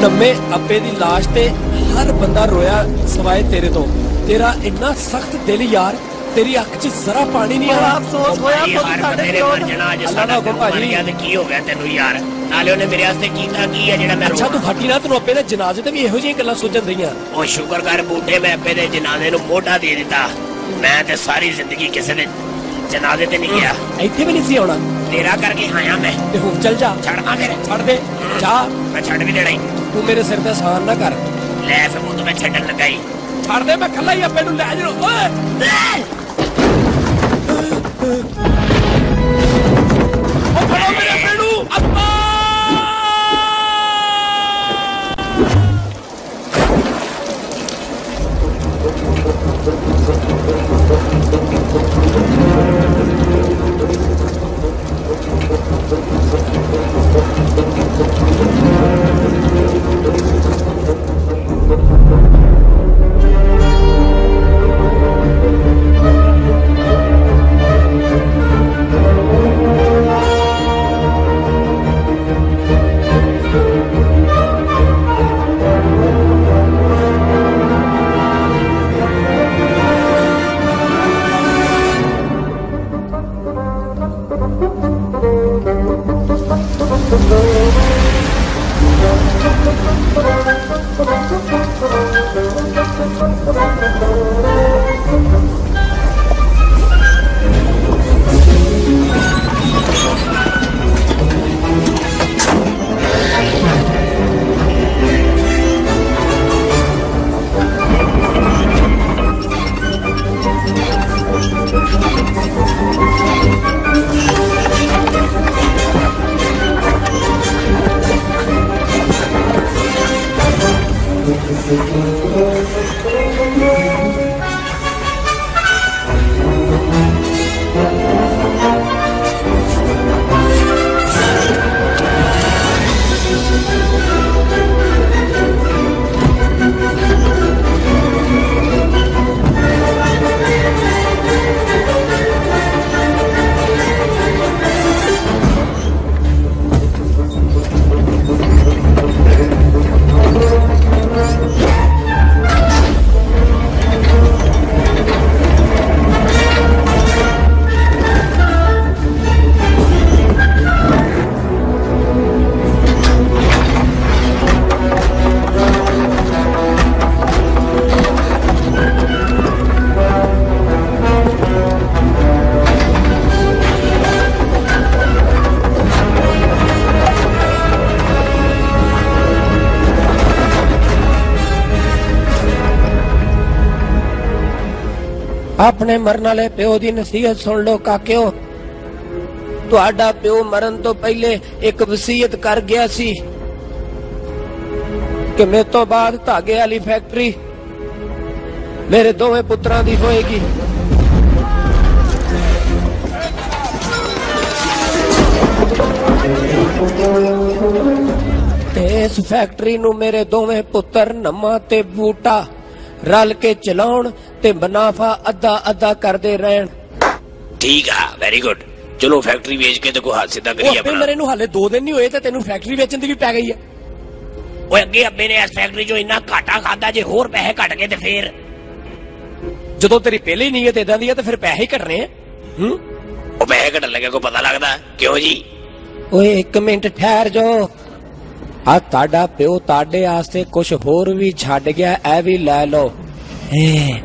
ਨੰਮੇ ਅੱਬੇ ਦੀ ਲਾਸ਼ ਤੇ ਹਰ ਬੰਦਾ ਰੋਇਆ ਸਵਾਏ ਤੇਰੇ ਤੋਂ। ਤੇਰਾ ਇੰਨਾ ਸਖਤ ਦਿਲ ਯਾਰ ਤੇਰੀ ਅੱਖ 'ਚ ਜ਼ਰਾ ਪਾਣੀ ਨਹੀਂ ਆਇਆ। ਅਫਸੋਸ ਹੋਇਆ ਭਾਈ ਪੁੱਤ ਹਰ ਤੁਹਾਡੇ ਬੰਦੇ ਨੇ ਪਿਓ ਮਰ ਦਾ। ਜਾਣਾ ਅੱਜ ਸਾਡਾ ਮਰ ਭਾਜੀ। ਗਿਆ ਤੇ ਕੀ ਹੋ ਗਿਆ ਤੈਨੂੰ ਯਾਰ? ਨਾਲੇ ਉਹਨੇ ਮੇਰੇ ਵਾਸਤੇ ਕੀਤਾ ਕੀ ਹੈ ਜਿਹੜਾ ਮੈਂ ਅੱਛਾ ਤੂੰ ਫੱਟੀ ਨਾ ਤੈਨੂੰ ਅੱਬੇ ਦੇ ਜਨਾਜ਼ੇ ਤੇ ਵੀ ਇਹੋ ਜਿਹੀਆਂ ਗੱਲਾਂ ਸੋਚਣ ਦਈਆਂ ਉਹ ਸ਼ੁਕਰ ਕਰ ਬੂਟੇ ਮੈਂ ਅੱਬੇ ਦੇ ਜਨਾਜ਼ੇ ਨੂੰ ਮੋਢਾ ਦੇ ਦਿੱਤਾ। ਮੈਂ ਤੇ ਸਾਰੀ ਜ਼ਿੰਦਗੀ ਕਿਸੇ ਦੇ ਜਨਾਜ਼ੇ ਤੇ ਨਹੀਂ ਗਿਆ। ਇੱਥੇ ਵੀ ਨਹੀਂ ਸੀ ਆਉਣਾ। ਤੇਰਾ ਕਰਕੇ ਆਇਆ ਮੈਂ। ਤੇ ਹੁਣ ਚੱਲ ਜਾ। ਛੱਡਣਾ ਫਿਰ। ਛੱਡ ਦੇ। ਜਾ। ਮੈਂ ਛੱਡ ਵੀ ਦੇਣਾ ਈ। ਤੂੰ ਮੇਰੇ ਸਿਰ ਤੇ ਆਸਾਨ ਨਾ ਕਰ। ਲੈ ਫਿਰ ਉਹ ਮੈਂ ਛੱਡਣ ਲੱਗਾ ਈ। ਛੱਡ ਦੇ ਮੈਂ ਕੱਲਾ ਹੀ ਅੱਬੇ ਨੂੰ ਲੈ ਜਰੋ ਓਏ! ਉਹ ਫੜੋ ਮੇਰੇ ਅੱਬੇ ਨੂੰ। ਆਪਣੇ ਮਰਨ ਵਾਲੇ ਪਿਓ ਦੀ ਨਸੀਹਤ ਸੁਣ ਲਓ ਕਾਕਿਓ। ਤੁਹਾਡਾ ਪਿਓ ਮਰਨ ਤੋਂ ਪਹਿਲੇ ਇੱਕ ਵਸੀਅਤ ਕਰ ਗਿਆ ਸੀ ਕਿ ਮੇਰੇ ਤੋਂ ਬਾਅਦ ਧਾਗੇ ਵਾਲੀ ਫੈਕਟਰੀ ਮੇਰੇ ਦੋਵੇਂ ਪੁੱਤਰਾਂ ਦੀ ਹੋਏਗੀ। ਤੇ ਇਸ ਫੈਕਟਰੀ ਨੂੰ ਮੇਰੇ ਦੋਵੇਂ ਪੁੱਤਰ ਨਮਾ ਤੇ ਬੂਟਾ ਰਲ ਕੇ ਚਲਾਉਣ ਤੇ ਮੁਨਾਫਾ ਅੱਧਾ ਅੱਧਾ ਕਰਦੇ ਰਹਿਣ। ਠੀਕ ਆ ਵੈਰੀ ਗੁੱਡ ਚਲੋ ਫੈਕਟਰੀ ਵੇਚ ਕੇ ਤੇ ਕੋਈ ਹੱਥ ਸਿੱਧਾ ਉਹ ਕਰੀਏ ਅੱਬੇ ਆਪਣਾ। ਮੇਰੇ ਨੂੰ ਹਾਲੇ 2 ਦਿਨ ਨਹੀਂ ਹੋਏ ਤੇ ਤੈਨੂੰ ਫੈਕਟਰੀ ਵੇਚਣ ਦੀ ਵੀ ਪੈ ਗਈ ਹੈ ਓਏ ਅੱਗੇ ਅੱਬੇ ਨੇ ਇਸ ਫੈਕਟਰੀ ਚੋਂ ਇੰਨਾ ਘਾਟਾ ਖਾਦਾ ਜੇ ਹੋਰ ਪੈਸੇ ਘਟ ਗਏ ਤੇ ਫੇਰ। ਜਦੋਂ ਤੇਰੀ ਪਹਿਲੇ ਨੀਅਤ ਇਦਾਂ ਦੀ ਹੈ ਤੇ ਫਿਰ ਪੈਸੇ ਹੀ ਘਟਣੇ ਆ। ਹੂੰ? ਉਹ ਪੈਸੇ ਘਟਣ ਲੱਗੇ ਕੋਈ ਪਤਾ ਲੱਗਦਾ? ਕਿਉਂ ਜੀ? ਓਏ ਇੱਕ ਮਿੰਟ ਠਹਿਰ ਜੋ। ਆ ਤੁਹਾਡਾ ਪਿਓ ਤੁਹਾਡੇ ਆਸਤੇ ਕੁਝ ਹੋਰ ਵੀ ਛੱਡ ਗਿਆ ਇਹ ਵੀ ਲੈ ਲਓ। ਏ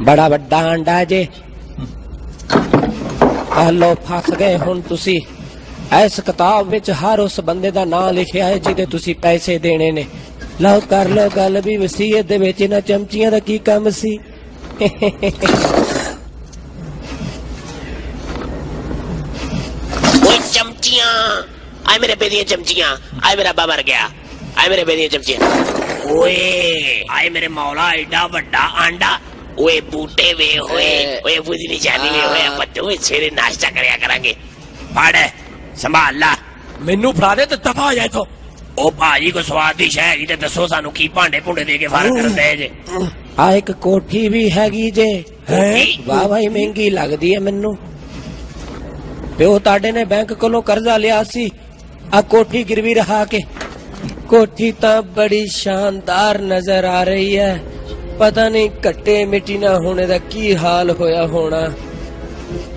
ਬੜਾ ਵੱਡਾ ਆਂਡਾ ਜੇ। ਆ ਲੋ ਫਸ ਗਏ ਹੁਣ ਤੁਸੀਂ। ਇਸ ਕਿਤਾਬ ਵਿੱਚ ਹਰ ਉਸ ਬੰਦੇ ਦਾ ਨਾਮ ਲਿਖਿਆ ਹੈ ਜਿਹਦੇ ਤੁਸੀਂ ਪੈਸੇ ਦੇਣੇ ਨੇ। ਲਓ ਕਰ ਲਓ ਗੱਲ ਵੀ ਵਸੀਅਤ ਦੇ ਵਿੱਚ, ਇਹਨਾਂ ਚਮਚੀਆਂ ਦਾ ਕੀ ਕੰਮ ਸੀ? ਓਏ ਚਮਚੀਆਂ! ਆਏ ਮੇਰੇ ਬੇ ਚਮਚੀਆਂ। ਆਏ ਮੇਰਾ ਬਾਬਾ ਮਰ ਗਿਆ। ਆਏ ਮੇਰੇ ਬੇ ਦੀਆਂ ਚਮਚੀਆਂ। ਓਏ, ਆਏ ਮੇਰੇ ਮੌਲਾ, ਐਡਾ ਵੱਡਾ ਆਂਡਾ। ਓਏ ਬੂਟੇ ਵੇ ਹੋਏ ਓਏ ਬੁਝਣੀ ਜਾਨੀ ਵੇ ਹੋਏ ਆਪਾਂ ਦੋਵੇਂ ਸਵੇਰੇ ਨਾਸ਼ਤਾ ਕਰਿਆ ਕਰਾਂਗੇ ਫੜ ਸੰਭਾਲ ਲਾ ਮੈਨੂੰ ਫੜਾ ਦੇ ਤੇ ਦਫਾ ਹੋ ਜਾ ਇੱਥੋਂ ਉਹ ਭਾਜੀ ਕੋ ਸਵਾਦ ਦੀ ਸ਼ਹਿਰ ਤੇ ਦੱਸੋ ਸਾਨੂੰ ਕੀ ਭਾਂਡੇ ਭੁੰਡੇ ਦੇ ਕੇ ਫ਼ਰਕ ਕਰਦੇ ਜੇ ਆ ਇੱਕ ਕੋਠੀ ਵੀ ਹੈਗੀ ਜੇ? ਵਾਹ ਭਾਈ ਮਹਿੰਗੀ ਲੱਗਦੀ ਹੈ ਮੈਨੂੰ ਪਿਓ ਤੁਹਾਡੇ ਨੇ ਬੈਂਕ ਕੋਲੋਂ ਕਰਜ਼ਾ ਲਿਆ ਸੀ ਆ ਕੋਠੀ ਗਿਰਵੀ ਰਹਾ ਕੇ ਕੋਠੀ ਤਾਂ ਬੜੀ ਸ਼ਾਨਦਾਰ ਨਜ਼ਰ ਆ ਰਹੀ ਹੈ ਪਤਾ ਨਹੀਂ ਘੱਟੇ ਮਿੱਟੀ ਨਾ ਹੋਣੇ ਦਾ ਕੀ ਹਾਲ ਹੋਇਆ ਹੋਣਾ।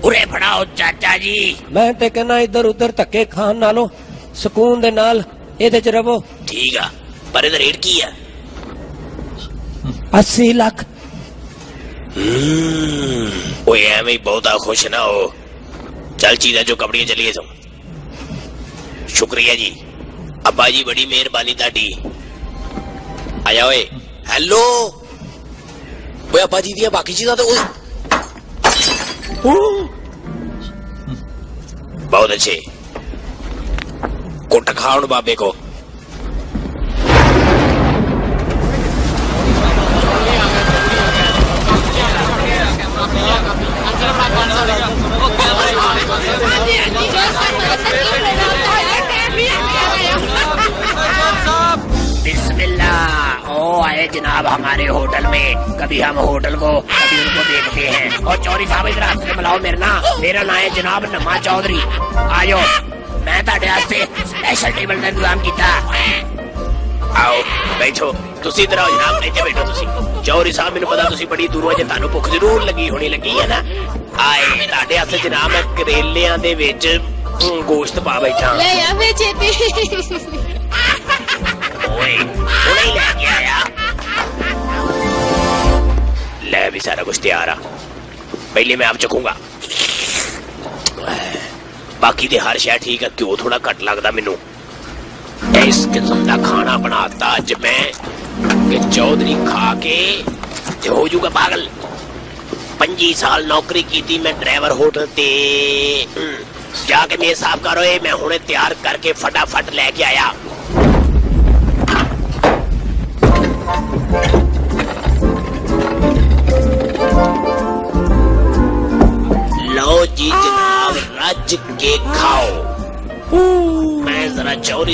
ਉਰੇ ਫੜਾਓ ਚਾਚਾ ਜੀ। ਮੈਂ ਤੇ ਕਹਿੰਦਾ ਇੱਧਰ ਉੱਧਰ ਧੱਕੇ ਖਾਣ ਨਾਲੋਂ ਸਕੂਨ ਦੇ ਨਾਲ ਇਹਦੇ ਚ ਰਵੋ। ਠੀਕ ਆ ਪਰ ਇਹਦਾ ਰੇਟ ਕੀ ਆ? 80 ਲੱਖ। ਓਏ ਐਵੇਂ ਹੀ ਬਹੁਤਾ ਖੁਸ਼ ਨਾ ਹੋ। ਚੱਲ ਚੀਜ਼ਾਂ ਜੋ ਕਪੜੀਆਂ ਚੱਲੀਏ ਸੋ। ਸ਼ੁਕਰੀਆ ਜੀ ਅੱਬਾ ਜੀ ਬੜੀ ਮਿਹਰਬਾਨੀ ਤੁਹਾਡੀ। ਆਇਆ ਓਏ ਹੈਲੋ। 뭐야 빠지디야 바뀌지 나도 오 뭐든지 꼬딱 하는 바베고 में कभी हम होटल को कभी उनको देखते हैं और चौधरी साहब इधर हाथ से मिलाओ मेरा ना मेरा नाम है जनाब नमा चौधरी आयो मैं ਤੁਹਾਡੇ ਵਾਸਤੇ ਸਪੈਸ਼ਲ ਟੇਬਲ ਦਾ ਇੰਤਜ਼ਾਮ ਕੀਤਾ ਆਓ ਬੈਠੋ ਤੁਸੀਂ ਇਧਰ ਆਓ ਜਨਾਬ ਇੱਥੇ ਬੈਠੋ ਤੁਸੀਂ ਚੌਧਰੀ ਸਾਹਿਬ ਮੈਨੂੰ ਪਤਾ ਤੁਸੀਂ ਬੜੀ ਦੂਰੋਂ ਜੇ ਤੁਹਾਨੂੰ ਭੁੱਖ ਜ਼ਰੂਰ ਲੱਗੀ ਹੋਣੀ ਲੱਗੀ ਹੈ ਨਾ ਆਏ ਤੁਹਾਡੇ ਹੱਥ ਜਨਾਬ ਮੈਂ ਕਰੇਲਿਆਂ ਦੇ ਵਿੱਚ ਹਮ, ਗੋਸ਼ਤ ਪਾ ਬੈਠਾ ਲੈ ਆ ਵੇ ਛੇਤੀ ਓਏ ਹੁਣੇ ਹੀ ਲੈ ਕੇ ਆਇਆ ਲੈ ਵੀ ਸਾਰਾ ਕੁਝ ਤਿਆਰ ਪਹਿਲੇ ਮੈਂ ਆਪ ਚਖੂੰਗਾ ਬਾਕੀ ਤੇ ਹਰ ਸ਼ੈ ਠੀਕ ਆ ਕਿਉਂ ਥੋੜਾ ਘੱਟ ਲੱਗਦਾ ਮੈਨੂੰ ਇਸ ਕਿਸਮ ਦਾ ਖਾਣਾ ਬਣਾਤਾ ਅੱਜ ਮੈਂ ਕਿ ਚੌਧਰੀ ਖਾ ਕੇ ਤੇ ਹੋ ਜਾਊਗਾ ਪਾਗਲ 25 ਸਾਲ ਨੌਕਰੀ ਕੀਤੀ ਮੈਂ ਡਰਾਈਵਰ ਹੋਟਲ ਤੇ ਜਾ ਕੇ ਮੇਰੇ ਸਾਫ਼ ਕਰੋ ਓਏ ਮੈਂ ਹੁਣੇ ਤਿਆਰ ਕਰਕੇ ਫਟਾਫਟ ਲੈ ਕੇ ਆਇਆ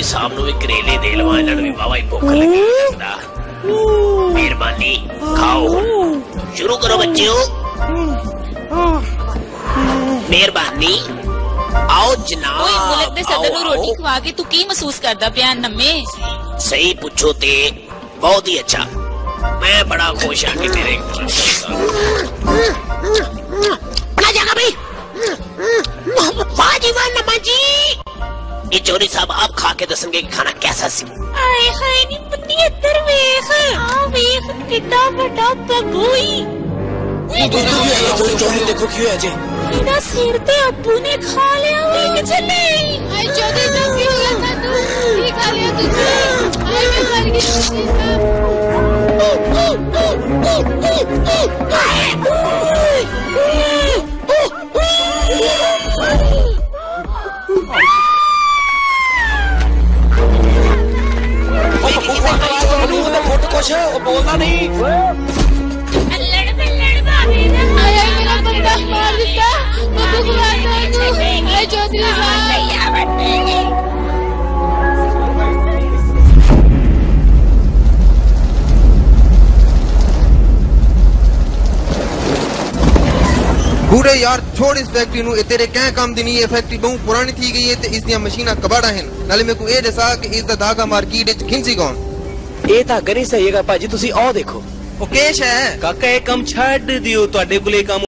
ਜ਼ਰਾ ਚੌਰੀ ਸਾਹਿਬ ਨੂੰ ਵੀ ਕਰੇਲੇ ਦੇ ਲਵਾਂ ਇਹਨਾਂ ਨੂੰ ਵੀ ਵਾਵਾ ਹੀ ਭੁੱਖ ਲੱਗੀ ਲੱਗਦਾ ਮਿਹਰਬਾਨੀ ਖਾਓ ਹੁਣ। ਸ਼ੁਰੂ ਕਰੋ ਬੱਚਿਓ ਮਿਹਰਬਾਨੀ ਆਓ ਜਨਾਬ ਓਏ ਮੁਲਕ ਦੇ ਸਦਰ ਨੂੰ ਆਓ, ਰੋਟੀ ਆਓ। ਖਵਾ ਕੇ ਤੂੰ ਕੀ ਮਹਿਸੂਸ ਕਰਦਾ ਪਿਆ ਨੰਮੇ ਸਹੀ ਪੁੱਛੋ ਤੇ ਬਹੁਤ ਹੀ ਅੱਛਾ ਮੈਂ ਬੜਾ ਖੁਸ਼ ਹਾਂ ਕਿ ਤੇਰੇ ਆ जाएगा भाई वाह जी वाह नमा जी ये चोरी साहब ਖਾ ਕੇ ਦੱਸਣਗੇ ਕਿ ਖਾਣਾ ਕਿਹਦਾ ਸੀ। ਆਏ ਹਾਏ ਨੀ ਪੁੰਨੀ ਇੱਧਰ ਵੇਖ। ਆ ਵੇਖ ਕਿੰਨਾ ਵੱਡਾ ਬਗੂਈ ਦੇਖੋ ਕੀ ਹੋਇਆ ਜੇ। ਇਹਦਾ ਸਿਰ ਤੇ ਅੱਬੂ ਨੇ ਖਾ ਲਿਆ ਵੇ ਕਿਛਲੇ ਚੌਧਰੀ ਸਾਹਿਬ ਬੂੜੇ ਯਾਰ ਛੋੜ ਇਸ ਫੈਕਟਰੀ ਨੂੰ ਇਹ ਤੇਰੇ ਕਹਿ ਕੰਮ ਦੀ ਨਹੀਂ ਇਹ ਫੈਕਟਰੀ ਬਹੁਤ ਪੁਰਾਣੀ ਥੀ ਗਈ ਹੈ ਤੇ ਇਸ ਦੀਆਂ ਮਸ਼ੀਨਾਂ ਕਬਾੜਾ ਹਨ ਨਾਲੇ ਮੇਰੇ ਕੋ ਇਹ ਦੱਸਾ ਕਿ ਇਸ ਦਾ ਧਾਗਾ ਮਾਰਕੀਟ ਵਿੱਚ ਖਿੰਸੀ ਕੌਣ ਇਹ ਤਾਂ ਅਗਰ ਹੀ ਸਹੀ ਹੈਗਾ ਭਾਜੀ ਤੁਸੀਂ ਆਹ ਦੇਖੋ। ਉਹ ਕੇਸ਼ ਹੈ। ਕਾਕਾ ਇਹ ਕੰਮ ਛੱਡ ਦਿਓ ਤੁਹਾਡੇ ਕੋਲ ਕੰਮ